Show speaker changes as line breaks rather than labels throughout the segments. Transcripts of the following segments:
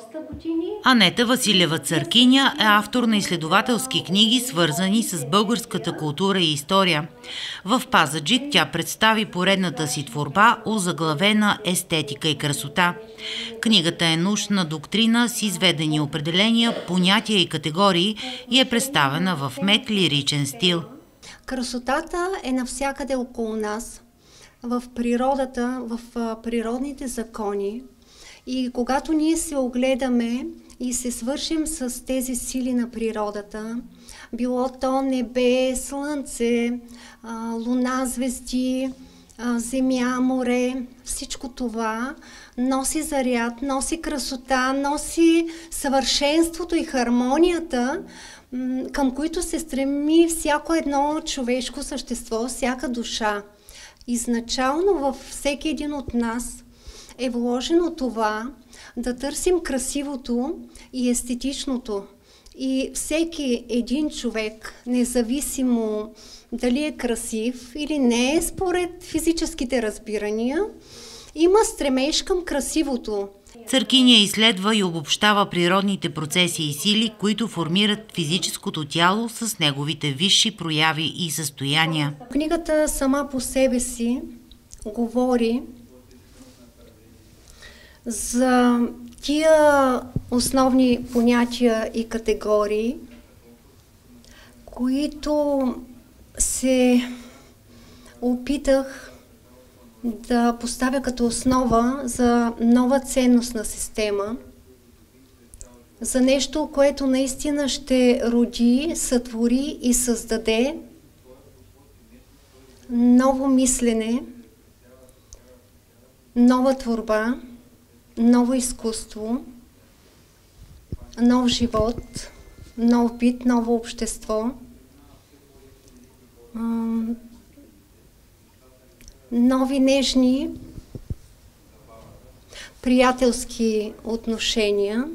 доста години.
Анета Василева Църкиня е автор на изследователски книги, свързани с българската култура и история. В Пазаджик тя представи поредната си творба, озаглавена естетика и красота. Книгата е научна доктрина с изведени определения, понятия и категории и е представена в мек лиричен стил.
Красотата е навсякъде около нас, в природата, в природните закони. И когато ние се огледаме и се свършим с тези сили на природата, било то небе, слънце, луна, звезди, земя, море, всичко това носи заряд, носи красота, носи съвършенството и хармонията, към които се стреми всяко едно човешко същество, всяка душа. Изначално във всеки един от нас е вложено това да търсим красивото и естетичното. И всеки един човек, независимо дали е красив или не е според физическите разбирания, има стремеж към красивото.
Църкиня изследва и обобщава природните процеси и сили, които формират физическото тяло с неговите висши прояви и състояния.
Книгата сама по себе си говори за тия основни понятия и категории, които се опитах да поставя като основа за нова ценностна система, за нещо, което наистина ще роди, сътвори и създаде ново мислене, нова творба, ново изкуство, нов живот, нов бит, ново общество, нови нежни приятелски отношения.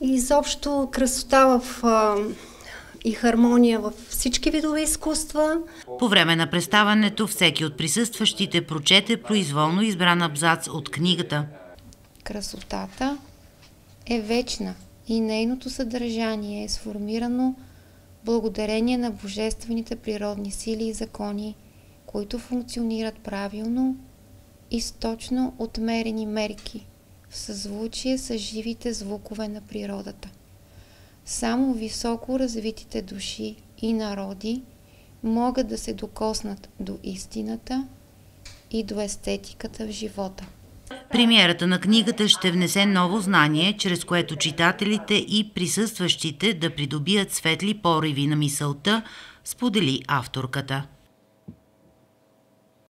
И изобщо красота в и хармония във всички видове изкуства.
По време на представането всеки от присъстващите прочете произволно избран абзац от книгата.
Красотата е вечна и нейното съдържание е сформирано благодарение на божествените природни сили и закони, които функционират правилно и с точно отмерени мерки в съзвучие с живите звукове на природата. Само високо развитите души и народи могат да се докоснат до истината и до естетиката в живота.
Премиерата на книгата ще внесе ново знание, чрез което читателите и присъстващите да придобият светли пориви на мисълта, сподели авторката.